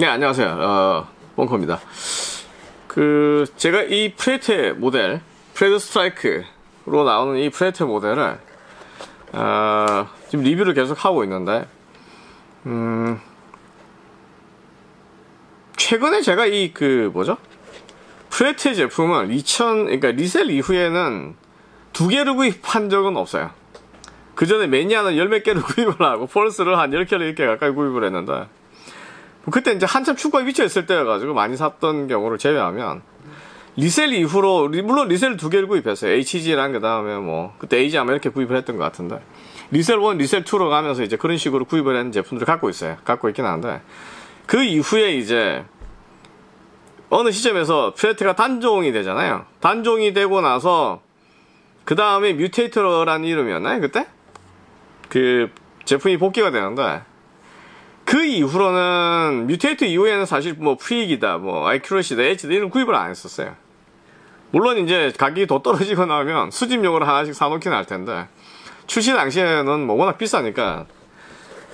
네, 안녕하세요. 어, 벙커입니다. 그, 제가 이 프레데터 모델, 프레드 스트라이크로 나오는 이 프레데터 모델을, 어, 지금 리뷰를 계속 하고 있는데, 음, 최근에 제가 이 그, 뭐죠? 프레데터 제품을 2000, 그러니까 리썰 이후에는 두 개를 구입한 적은 없어요. 그 전에 매니아는 열 몇 개를 구입을 하고, 펄스를 한 10개를 이렇게 가까이 구입을 했는데, 뭐 그때 이제 한참 축구에 미쳐있을 때여가지고 많이 샀던 경우를 제외하면, 리썰 이후로, 물론 리썰 두 개를 구입했어요. HG랑 그 다음에 뭐, 그때 AG 아마 이렇게 구입을 했던 것 같은데, 리썰 1, 리썰 2로 가면서 이제 그런 식으로 구입을 했는 제품들을 갖고 있어요. 갖고 있긴 한데, 그 이후에 이제, 어느 시점에서 프레데터가 단종이 되잖아요. 단종이 되고 나서, 그 다음에 뮤테이터라는 이름이었나요, 그때? 그 제품이 복귀가 되는데 그 이후로는 뮤테이트 이후에는 사실 뭐 프릭이다, 뭐 아이큐러시다, 에이치다 이런 구입을 안 했었어요. 물론 이제 가격이 더 떨어지고 나면 수집용으로 하나씩 사놓긴 할 텐데 출시 당시에는 뭐 워낙 비싸니까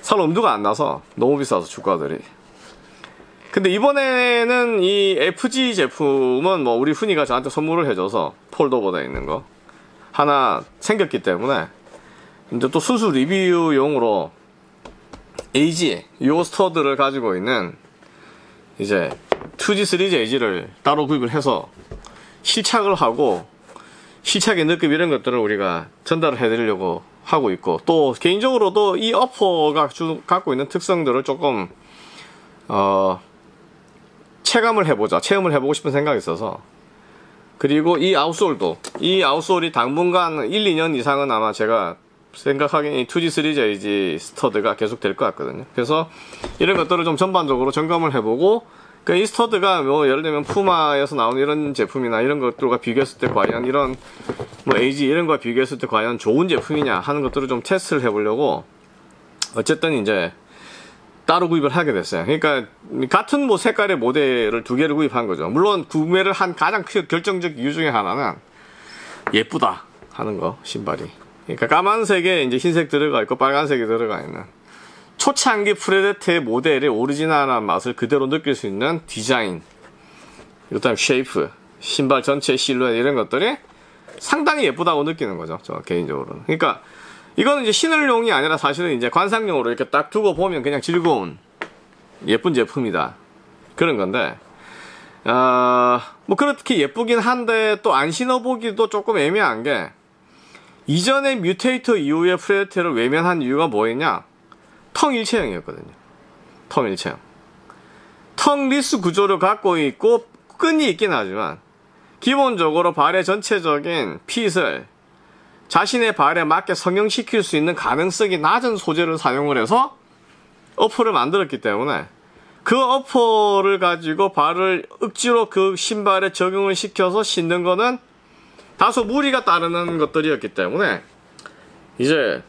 살 엄두가 안 나서 너무 비싸서 주가들이. 근데 이번에는 이 FG 제품은 뭐 우리 훈이가 저한테 선물을 해줘서 폴더보다 있는 거 하나 생겼기 때문에 이제 또 순수 리뷰용으로 AG 요 스터드를 가지고 있는 이제 2G, 3G AG를 따로 구입을 해서 실착을 하고 실착의 느낌 이런 것들을 우리가 전달을 해드리려고 하고 있고 또 개인적으로도 이 어퍼가 주, 갖고 있는 특성들을 조금 어 체감을 해보자 체험을 해보고 싶은 생각이 있어서. 그리고 이 아웃솔도 이 아웃솔이 당분간 1, 2년 이상은 아마 제가 생각하기엔 2G, 3G, AG 스터드가 계속 될 것 같거든요. 그래서 이런 것들을 좀 전반적으로 점검을 해보고 그 이 스터드가 뭐 예를 들면 푸마에서 나오는 이런 제품이나 이런 것들과 비교했을 때 과연 이런 뭐 AG 이런 거와 비교했을 때 과연 좋은 제품이냐 하는 것들을 좀 테스트를 해보려고 어쨌든 이제 따로 구입을 하게 됐어요. 그러니까 같은 뭐 색깔의 모델을 두 개를 구입한 거죠. 물론 구매를 한 가장 결정적 이유 중에 하나는 예쁘다 하는 거 신발이. 그러니까 까만색에 이제 흰색 들어가 있고 빨간색이 들어가 있는 초창기 프레데터의 모델의 오리지널한 맛을 그대로 느낄 수 있는 디자인, 그다음 shape, 신발 전체 실루엣 이런 것들이 상당히 예쁘다고 느끼는 거죠. 저 개인적으로는. 그러니까 이거는 이제 신을용이 아니라 사실은 이제 관상용으로 이렇게 딱 두고 보면 그냥 즐거운 예쁜 제품이다. 그런 건데, 어, 뭐 그렇게 예쁘긴 한데 또 안 신어보기도 조금 애매한 게 이전에 뮤테이터 이후에 프레데터를 외면한 이유가 뭐였냐? tongue 일체형이었거든요. tongue 일체형. tongueless 구조를 갖고 있고 끈이 있긴 하지만 기본적으로 발의 전체적인 fit을 자신의 발에 맞게 성형시킬 수 있는 가능성이 낮은 소재를 사용을 해서 어퍼를 만들었기 때문에 그 어퍼를 가지고 발을 억지로 그 신발에 적용을 시켜서 신는 거는 다소 무리가 따르는 것들이었기 때문에 이제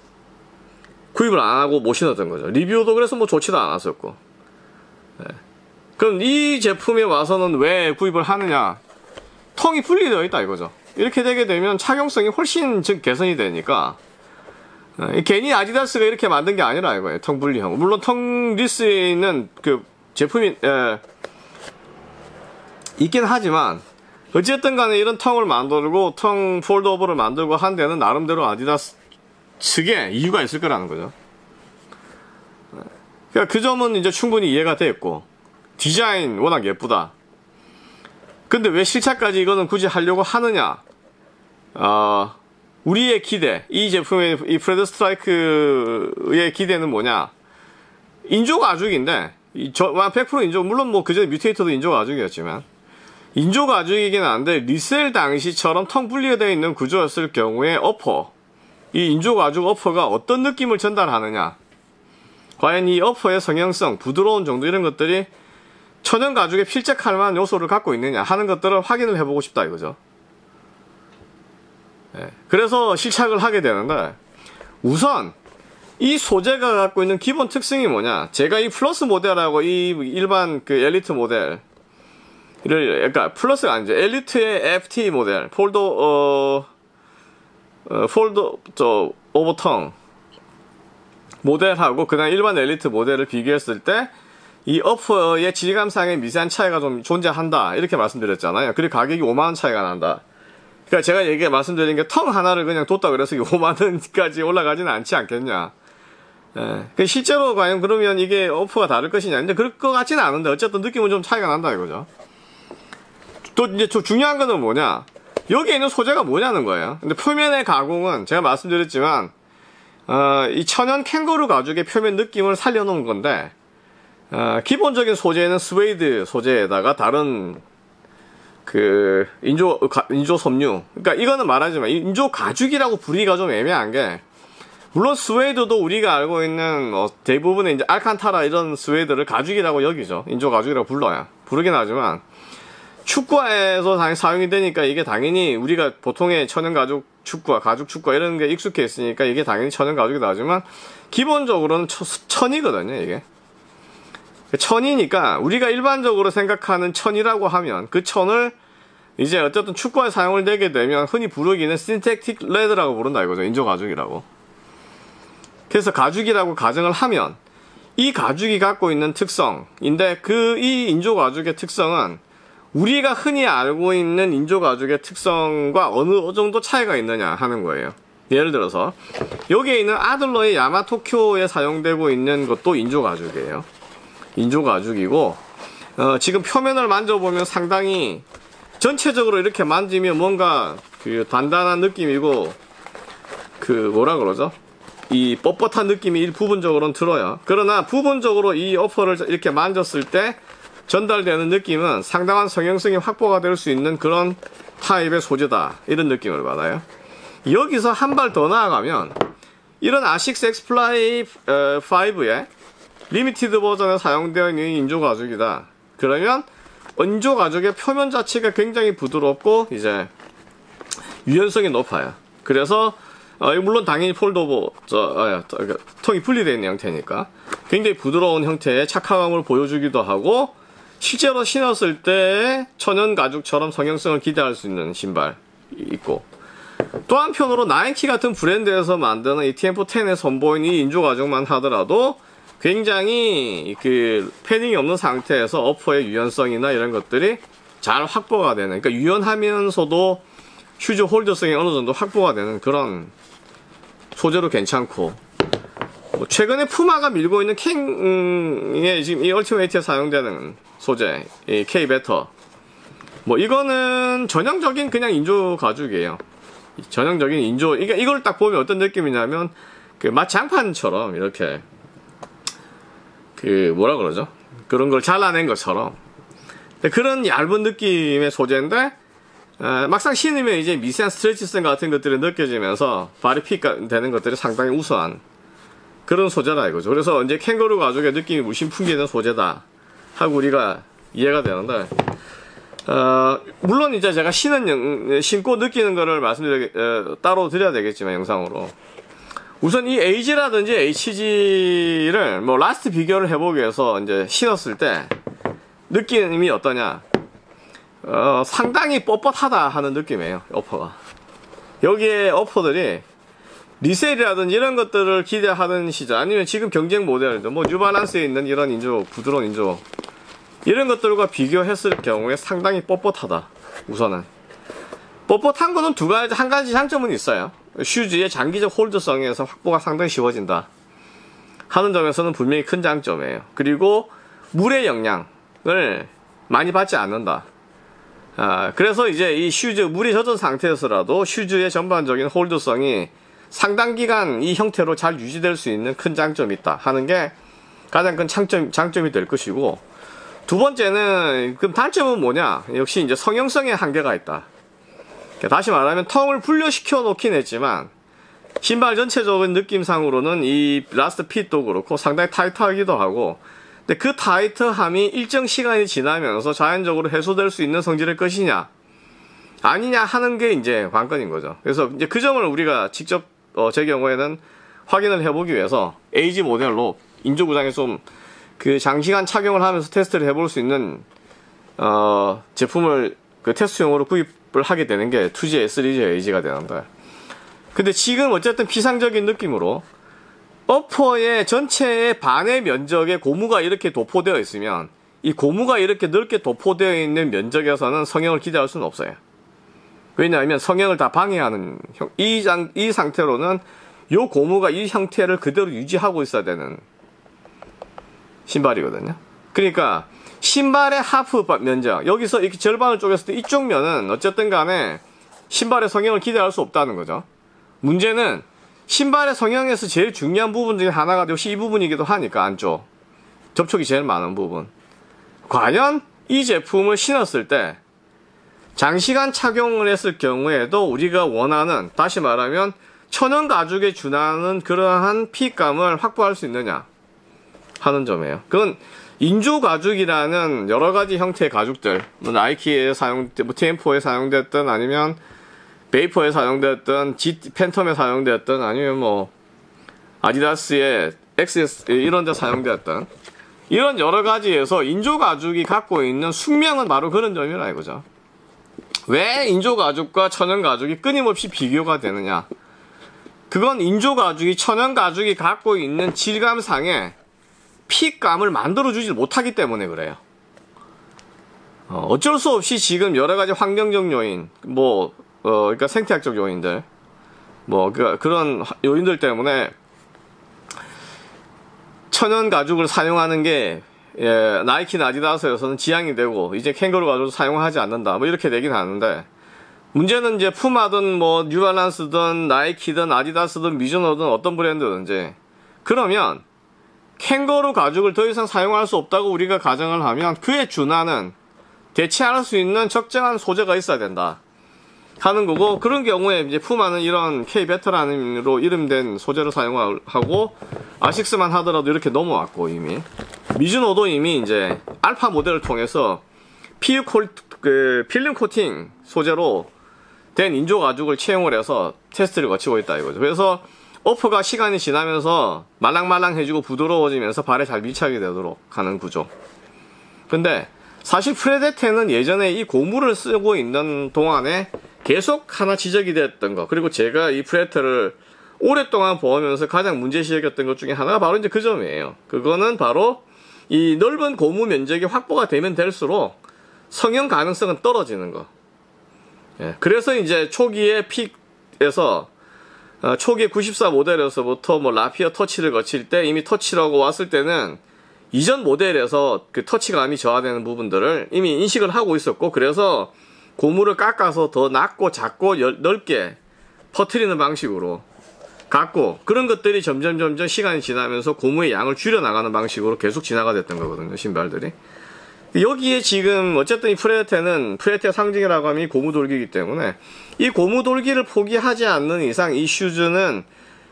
구입을 안 하고 못 신었던 거죠. 리뷰도 그래서 뭐 좋지도 않았었고. 네. 그럼 이 제품에 와서는 왜 구입을 하느냐? 텅이 분리되어 있다 이거죠. 이렇게 되게 되면 착용성이 훨씬 즉 개선이 되니까 네. 괜히 아디다스가 이렇게 만든 게 아니라 이거예요. tongue 분리형. 물론 tongueless에 있는 그 제품이 에, 있긴 하지만 어쨌든 간에 이런 tongue을 만들고 tongue fold over를 만들고 한 데는 나름대로 아디다스 측에 이유가 있을 거라는 거죠. 그러니까 그 점은 이제 충분히 이해가 됐고 디자인 워낙 예쁘다. 근데 왜 실착까지 이거는 굳이 하려고 하느냐? 어, 우리의 기대, 이 제품의 이 프레드 스트라이크의 기대는 뭐냐? 인조 가죽인데, 저, 100% 인조, 물론 뭐 그전에 뮤테이터도 인조 가죽이었지만, 인조 가죽이긴 한데, 리썰 당시처럼 tongue 분리되어 있는 구조였을 경우에 upper, 이 인조 가죽 upper가 어떤 느낌을 전달하느냐? 과연 이 어퍼의 성형성, 부드러운 정도 이런 것들이 천연 가죽에 필적할 만한 요소를 갖고 있느냐 하는 것들을 확인을 해보고 싶다 이거죠. 네. 그래서 실착을 하게 되는데 우선 이 소재가 갖고 있는 기본 특성이 뭐냐? 제가 이 플러스 모델하고 이 일반 그 엘리트 모델 을 그러니까 플러스가 아니죠. 엘리트의 FT 모델, fold 어, 어 fold 저 over tongue 모델하고 그냥 일반 엘리트 모델을 비교했을 때 이 어퍼의 질감상의 미세한 차이가 좀 존재한다 이렇게 말씀드렸잖아요. 그리고 가격이 5만 원 차이가 난다. 그러니까 제가 얘기 말씀드린 게 텅 하나를 그냥 뒀다 그래서 5만 원까지 올라가지는 않지 않겠냐. 예. 실제로 과연 그러면 이게 어퍼가 다를 것이냐. 근데 그럴 것 같지는 않은데 어쨌든 느낌은 좀 차이가 난다 이거죠. 또 이제 중요한 거는 뭐냐. 여기에 있는 소재가 뭐냐는 거예요. 근데 표면의 가공은 제가 말씀드렸지만 어, 이 천연 캥거루 가죽의 표면 느낌을 살려놓은 건데 어, 기본적인 소재는 스웨이드 소재에다가 다른 그 인조 가, 인조 섬유. 그러니까 이거는 말하지만 인조 가죽이라고 부르기가 좀 애매한 게 물론 스웨이드도 우리가 알고 있는 뭐 대부분의 이제 알칸타라 이런 스웨이드를 가죽이라고 여기죠. 인조 가죽이라고 불러요. 부르긴 하지만 축구화에서 사용이 되니까 이게 당연히 우리가 보통의 천연 가죽 축구화, 가죽 축구화 이런 게 익숙해 있으니까 이게 당연히 천연 가죽이라지만 기본적으로는 천이거든요, 이게. 천이니까 우리가 일반적으로 생각하는 천이라고 하면 그 천을 이제 어쨌든 축구에 사용을 되게 되면 흔히 부르기는 신텍틱 레드라고 부른다 이거죠. 인조 가죽이라고. 그래서 가죽이라고 가정을 하면 이 가죽이 갖고 있는 특성인데 그 이 인조 가죽의 특성은 우리가 흔히 알고 있는 인조 가죽의 특성과 어느 정도 차이가 있느냐 하는 거예요. 예를 들어서 여기에 있는 아들러의 야마 토쿄에 사용되고 있는 것도 인조 가죽이에요. 인조 가죽이고 어, 지금 표면을 만져보면 상당히 전체적으로 이렇게 만지면 뭔가 그 단단한 느낌이고 그 뭐라 그러죠? 이 뻣뻣한 느낌이 부분적으로는 들어요. 그러나 부분적으로 이 어퍼를 이렇게 만졌을 때 전달되는 느낌은 상당한 성형성이 확보가 될 수 있는 그런 타입의 소재다. 이런 느낌을 받아요. 여기서 한 발 더 나아가면 이런 아식스 엑스플라이 5의 limited 버전에 사용되어 있는 인조 가죽이다. 그러면 인조 가죽의 표면 자체가 굉장히 부드럽고 이제 유연성이 높아요. 그래서 어, 물론 당연히 fold over 저, 어, 그러니까 tongue이 분리되어 있는 형태니까 굉장히 부드러운 형태의 착화감을 보여주기도 하고 실제로 신었을 때 천연 가죽처럼 성형성을 기대할 수 있는 신발 있고 또 한편으로 나이키 같은 브랜드에서 만드는 이 티엠포 10에 선보이는 이 인조 가죽만 하더라도 굉장히 그 패딩이 없는 상태에서 어퍼의 유연성이나 이런 것들이 잘 확보가 되는 그러니까 유연하면서도 슈즈 hold성이 어느 정도 확보가 되는 그런 소재로 괜찮고 뭐 최근에 푸마가 밀고 있는 킹의 지금 이 얼티메이트에 사용되는 소재 이 K 베터 뭐 이거는 전형적인 그냥 인조 가죽이에요 전형적인 인조 이게 이걸 딱 보면 어떤 느낌이냐면 그 마치 장판처럼 이렇게 그 뭐라 그러죠? 그런 걸 잘라낸 것처럼 그런 얇은 느낌의 소재인데 에, 막상 신으면 이제 미세한 스트레치성 같은 것들이 느껴지면서 발이 픽 되는 것들이 상당히 우수한 그런 소재다 이거죠. 그래서 이제 캥거루 가죽의 느낌이 물씬 풍기는 소재다 하고 우리가 이해가 되는데 어, 물론 이제 제가 신은 신고 느끼는 거를 말씀드리 어, 따로 드려야 되겠지만 영상으로. 우선 이 AG라든지 HG를 뭐 last 비교를 해보기 위해서 이제 신었을 때 느낌이 어떠냐? 어, 상당히 뻣뻣하다 하는 느낌이에요 upper가. 여기에 upper들이 리셀이라든지 이런 것들을 기대하는 시절 아니면 지금 경쟁 모델들 뭐 뉴발란스에 있는 이런 인조 부드러운 인조 이런 것들과 비교했을 경우에 상당히 뻣뻣하다 우선은. 뻣뻣한 거는 두 가지 한 가지 장점은 있어요. 슈즈의 장기적 hold성에서 확보가 상당히 쉬워진다 하는 점에서는 분명히 큰 장점이에요. 그리고 물의 영향을 많이 받지 않는다. 아, 그래서 이제 이 슈즈 물이 젖은 상태에서라도 슈즈의 전반적인 hold성이 상당 기간 이 형태로 잘 유지될 수 있는 큰 장점이 있다 하는 게 가장 큰 장점, 장점이 될 것이고 두 번째는 그럼 단점은 뭐냐? 역시 이제 성형성에 한계가 있다. 다시 말하면 tongue을 분리시켜 놓긴 했지만 신발 전체적인 느낌상으로는 이 last fit도 그렇고 상당히 타이트하기도 하고 근데 그 타이트함이 일정 시간이 지나면서 자연적으로 해소될 수 있는 성질의 것이냐? 아니냐 하는 게 이제 관건인 거죠. 그래서 이제 그 점을 우리가 직접 어, 제 경우에는 확인을 해보기 위해서 AG 모델로 인조 구장에 좀 그 장시간 착용을 하면서 테스트를 해볼 수 있는 어, 제품을 그 테스트용으로 구입을 하게 되는 게 2G S3G AG가 되는 거야. 근데 지금 어쨌든 비상적인 느낌으로 어퍼의 전체의 반의 면적에 고무가 이렇게 도포되어 있으면 이 고무가 이렇게 넓게 도포되어 있는 면적에서는 성형을 기대할 수는 없어요. 왜냐하면 성형을 다 방해하는 형, 이, 장, 이 상태로는 요 고무가 이 형태를 그대로 유지하고 있어야 되는 신발이거든요. 그러니까 신발의 하프 면적 여기서 이렇게 절반을 쪼갰을 때 이쪽 면은 어쨌든 간에 신발의 성형을 기대할 수 없다는 거죠. 문제는 신발의 성형에서 제일 중요한 부분 중에 하나가 역시 이 부분이기도 하니까 안쪽 접촉이 제일 많은 부분. 과연 이 제품을 신었을 때 장시간 착용을 했을 경우에도 우리가 원하는 다시 말하면 천연 가죽에 준하는 그러한 핏감을 확보할 수 있느냐 하는 점이에요. 그건 인조 가죽이라는 여러 가지 형태의 가죽들, 뭐 나이키에 사용, 뭐 TM4에 사용됐던 아니면 베이퍼에 사용됐던 G 팬텀에 사용됐던 아니면 뭐 아디다스의 XS 이런 데 사용되었던 이런 여러 가지에서 인조 가죽이 갖고 있는 숙명은 바로 그런 점이라 이거죠. 왜 인조 가죽과 천연 가죽이 끊임없이 비교가 되느냐? 그건 인조 가죽이 천연 가죽이 갖고 있는 질감상의 핏감을 만들어주지 못하기 때문에 그래요. 어, 쩔 수 없이 지금 여러 가지 환경적 요인, 뭐, 어, 그러니까 생태학적 요인들, 뭐, 그, 그런 요인들 때문에 천연 가죽을 사용하는 게 예, 나이키나 아디다스에서는 지향이 되고 이제 캥거루 가죽을 사용하지 않는다. 뭐 이렇게 되긴 하는데 문제는 이제 푸마든 뭐 뉴발란스든 나이키든 아디다스든 미즈노든 어떤 브랜드든지 그러면 캥거루 가죽을 더 이상 사용할 수 없다고 우리가 가정을 하면 그에 준하는 대체할 수 있는 적정한 소재가 있어야 된다. 하는 거고 그런 경우에 이제 푸마는 이런 K 베테랑으로 이름된 소재를 사용하고 아식스만 하더라도 이렇게 넘어왔고 이미 미즈노도 이미 이제 알파 모델을 통해서 피유 콜, 그 필름 코팅 소재로 된 인조 가죽을 채용을 해서 테스트를 거치고 있다 이거죠. 그래서 어퍼가 시간이 지나면서 말랑말랑해지고 부드러워지면서 발에 잘 밀착이 되도록 하는 구조. 근데 사실 프레데테는 예전에 이 고무를 쓰고 있는 동안에 계속 하나 지적이 됐던 거 그리고 제가 이 프레테를 오랫동안 보면서 가장 문제시였던 것 중에 하나가 바로 이제 그 점이에요. 그거는 바로 이 넓은 고무 면적이 확보가 되면 될수록 성형 가능성은 떨어지는 거. 예, 그래서 이제 초기에 픽에서 어, 초기 94 모델에서부터 뭐 라피어 터치를 거칠 때 이미 터치라고 왔을 때는 이전 모델에서 그 터치감이 저하되는 부분들을 이미 인식을 하고 있었고 그래서 고무를 깎아서 더 낮고 작고 넓게 퍼트리는 방식으로 갖고 그런 것들이 점점 점점 시간이 지나면서 고무의 양을 줄여 나가는 방식으로 계속 진화가 됐던 거거든요 신발들이 여기에 지금 어쨌든 이 프레테는 프레테 상징이라고 하면 이 고무 돌기이기 때문에 이 고무 돌기를 포기하지 않는 이상 이 슈즈는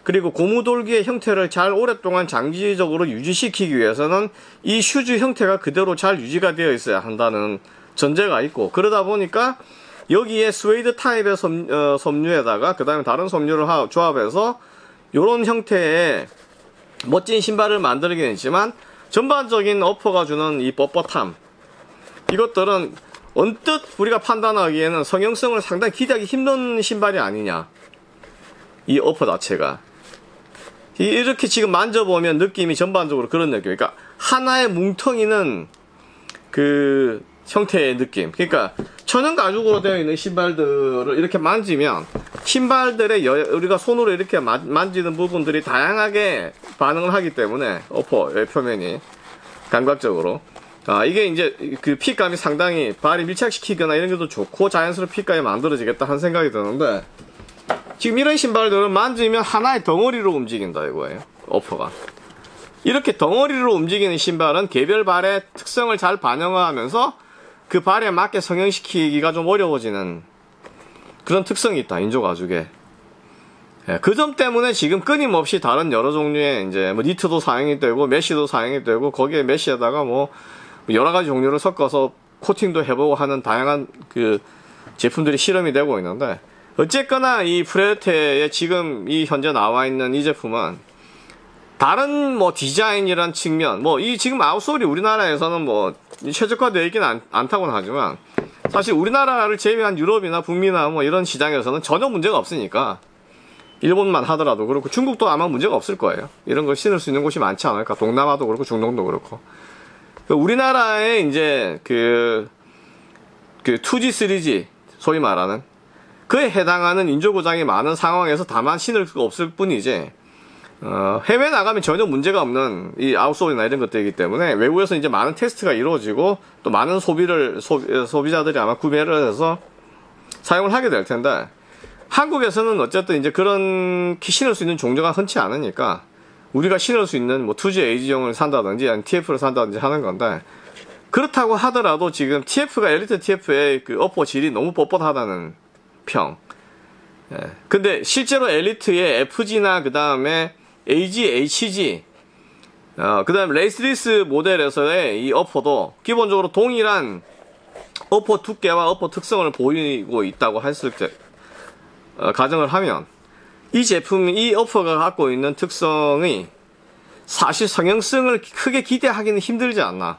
그리고 고무 돌기의 형태를 잘 오랫동안 장기적으로 유지시키기 위해서는 이 슈즈 형태가 그대로 잘 유지가 되어 있어야 한다는 전제가 있고 그러다 보니까 여기에 스웨이드 타입의 섬, 어, 섬유에다가 그 다음에 다른 섬유를 하, 조합해서 이런 형태의 멋진 신발을 만들긴 했지만 전반적인 어퍼가 주는 이 뻣뻣함 이것들은 언뜻 우리가 판단하기에는 성형성을 상당히 기대하기 힘든 신발이 아니냐. 이 어퍼 자체가. 이렇게 지금 만져보면 느낌이 전반적으로 그런 느낌. 그러니까 하나의 뭉텅이는 그 형태의 느낌. 그러니까 천연 가죽으로 되어 있는 신발들을 이렇게 만지면 신발들의 여, 우리가 손으로 이렇게 마, 만지는 부분들이 다양하게 반응을 하기 때문에 어퍼의 표면이 감각적으로 아 이게 이제 그 핏감이 상당히 발이 밀착시키거나 이런 것도 좋고 자연스러운 핏감이 만들어지겠다 하는 생각이 드는데 지금 이런 신발들은 만지면 하나의 덩어리로 움직인다 이거예요 어퍼가. 이렇게 덩어리로 움직이는 신발은 개별 발의 특성을 잘 반영하면서 그 발에 맞게 성형시키기가 좀 어려워지는 그런 특성이 있다 인조 가죽에 예, 그 점 때문에 지금 끊임없이 다른 여러 종류의 이제 뭐 니트도 사용이 되고 mesh도 사용이 되고 거기에 mesh에다가 뭐 여러 가지 종류를 섞어서 코팅도 해보고 하는 다양한 그 제품들이 실험이 되고 있는데 어쨌거나 이 프레테에 지금 이 현재 나와 있는 이 제품은 다른 뭐 디자인이란 측면 뭐 이 지금 outsole이 우리나라에서는 뭐 최적화되어 있기는 않, 않다고는 하지만 사실 우리나라를 제외한 유럽이나 북미나 뭐 이런 시장에서는 전혀 문제가 없으니까 일본만 하더라도 그렇고 중국도 아마 문제가 없을 거예요. 이런 걸 신을 수 있는 곳이 많지 않을까. 동남아도 그렇고 중동도 그렇고. 그 우리나라에 이제 그, 그 2G, 3G 소위 말하는 그에 해당하는 인조고장이 많은 상황에서 다만 신을 수가 없을 뿐이지 어, 해외 나가면 전혀 문제가 없는 이 아웃소리나 이런 것들이기 때문에 외국에서 이제 많은 테스트가 이루어지고 또 많은 소비를 소, 비자들이 아마 구매를 해서 사용을 하게 될 텐데 한국에서는 어쨌든 이제 그런 신을 수 있는 종류가 흔치 않으니까 우리가 신을 수 있는 뭐 2G AG용을 산다든지 아니면 TF를 산다든지 하는 건데 그렇다고 하더라도 지금 TF가 엘리트 TF의 그 upper 질이 너무 뻣뻣하다는 평. 예. 근데 실제로 엘리트의 FG나 그 다음에 AG, HG, 어, 그 다음에 laceless 모델에서의 이 upper도 기본적으로 동일한 어퍼 두께와 어퍼 특성을 보이고 있다고 했을 때, 어, 가정을 하면, 이 제품, 이 어퍼가 갖고 있는 특성이 사실 성형성을 크게 기대하기는 힘들지 않나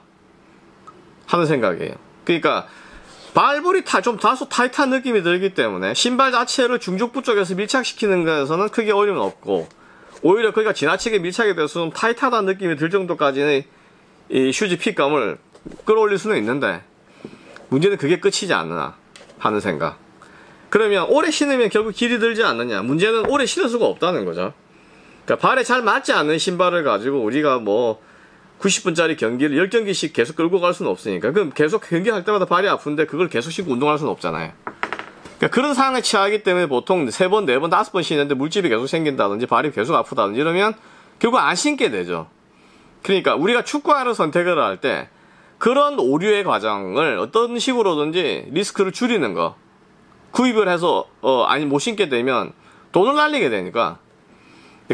하는 생각이에요. 그러니까, 발볼이 타, 좀 다소 타이트한 느낌이 들기 때문에 신발 자체를 중족부 쪽에서 밀착시키는 것에서는 크게 어려움은 없고, 오히려 그러니까 지나치게 밀착이 돼서 좀 타이트하다는 느낌이 들 정도까지는 이 슈즈 fit감을 끌어올릴 수는 있는데 문제는 그게 끝이지 않나 하는 생각. 그러면 오래 신으면 결국 길이 들지 않느냐. 문제는 오래 신을 수가 없다는 거죠. 그러니까 발에 잘 맞지 않는 신발을 가지고 우리가 뭐 90분짜리 경기를 10경기씩 계속 끌고 갈 수는 없으니까. 그럼 계속 경기할 때마다 발이 아픈데 그걸 계속 신고 운동할 수는 없잖아요. 그러니까 그런 상황에 처하기 때문에 보통 세 번, 네 번, 다섯 번 신는데 물집이 계속 생긴다든지 발이 계속 아프다든지 이러면 결국 안 신게 되죠. 그러니까 우리가 축구화를 선택을 할 때 그런 오류의 과정을 어떤 식으로든지 리스크를 줄이는 거 구입을 해서 어 아니 못 신게 되면 돈을 날리게 되니까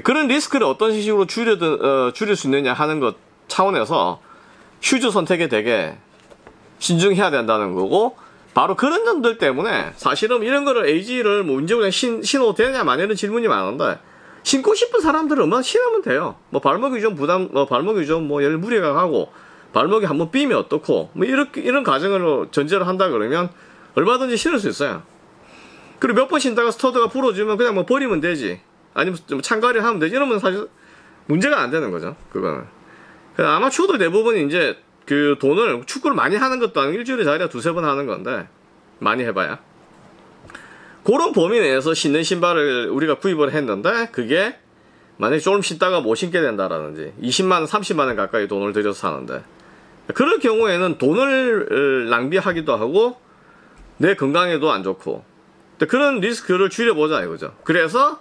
그런 리스크를 어떤 식으로 줄여 어, 줄일 수 있느냐 하는 것 차원에서 슈즈 선택에 되게 신중해야 된다는 거고 바로 그런 점들 때문에 사실은 이런 거를 AG를 뭐 언제 그냥 신, 신어도 되냐 마냐는 질문이 많은데 신고 싶은 사람들은 뭐 신으면 돼요. 뭐 발목이 좀 부담, 뭐 발목이 좀뭐열 무리가 가고 발목이 한번 삐면 어떻고 뭐 이렇게 이런 가정으로 전제를 한다 그러면 얼마든지 신을 수 있어요. 그리고 몇 번 신다가 스터드가 부러지면 그냥 뭐 버리면 되지. 아니면 좀 참가를 하면 되지. 이러면 사실 문제가 안 되는 거죠. 그거는. 아마추어들 대부분 이제 그 돈을 축구를 많이 하는 것도 아니고 일주일에 자기가 두세 번 하는 건데 많이 해봐야 그런 범위 내에서 신는 신발을 우리가 구입을 했는데 그게 만약에 조금 신다가 못 신게 된다라든지 20만원 30만원 가까이 돈을 들여서 사는데 그럴 경우에는 돈을 낭비하기도 하고 내 건강에도 안 좋고 그런 리스크를 줄여보자 이거죠. 그래서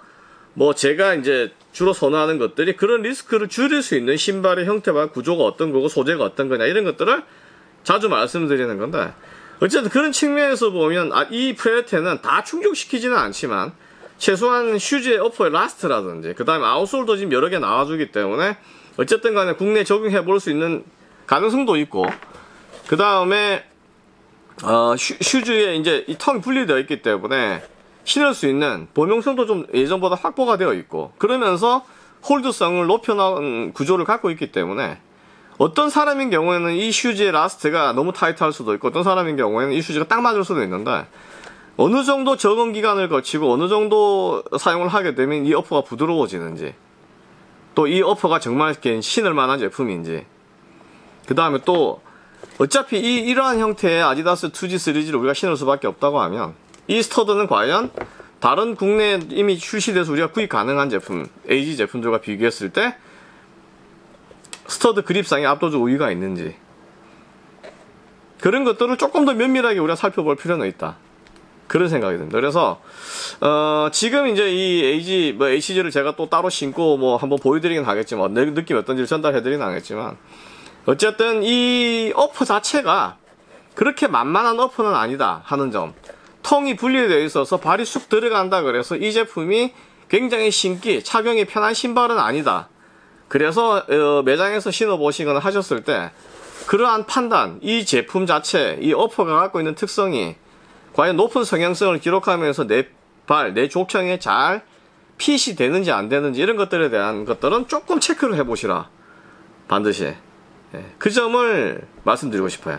뭐 제가 이제 주로 선호하는 것들이 그런 리스크를 줄일 수 있는 신발의 형태와 구조가 어떤 거고 소재가 어떤 거냐 이런 것들을 자주 말씀드리는 건데 어쨌든 그런 측면에서 보면 아, 이 프레테는 다 충족시키지는 않지만 최소한 슈즈의 upper의 last라든지 그 다음에 outsole도 지금 여러 개 나와주기 때문에 어쨌든 간에 국내에 적용해 볼 수 있는 가능성도 있고 그 다음에 어, 슈, 즈에 이제 이 tongue이 분리되어 있기 때문에 신을 수 있는 범용성도 좀 예전보다 확보가 되어 있고 그러면서 hold성을 높여놓은 구조를 갖고 있기 때문에 어떤 사람인 경우에는 이 슈즈의 last가 너무 타이트할 수도 있고 어떤 사람인 경우에는 이 슈즈가 딱 맞을 수도 있는데 어느 정도 적응 기간을 거치고 어느 정도 사용을 하게 되면 이 upper가 부드러워지는지 또 이 upper가 정말 신을 만한 제품인지 그 다음에 또 어차피 이 이러한 형태의 아디다스 2G, 3G를 우리가 신을 수밖에 없다고 하면 이 stud는 과연 다른 국내에 이미 출시돼서 우리가 구입 가능한 제품, AG 제품들과 비교했을 때 stud 그립상에 압도적 우위가 있는지 그런 것들을 조금 더 면밀하게 우리가 살펴볼 필요는 있다. 그런 생각이 듭니다. 그래서 어, 지금 이제 이 AG 뭐 HG를 제가 또 따로 신고 뭐 한번 보여드리긴 하겠지만 내 느낌이 어떤지 전달해드리긴 하겠지만 어쨌든 이 upper 자체가 그렇게 만만한 upper는 아니다 하는 점 tongue이 분리되어 있어서 발이 쑥 들어간다 그래서 이 제품이 굉장히 신기, 착용이 편한 신발은 아니다. 그래서 어, 매장에서 신어보시거나 하셨을 때 그러한 판단, 이 제품 자체, 이 어퍼가 갖고 있는 특성이 과연 높은 성향성을 기록하면서 내 발, 내 족청에 잘 핏이 되는지 안 되는지 이런 것들에 대한 것들은 조금 체크를 해보시라. 반드시. 예, 그 점을 말씀드리고 싶어요.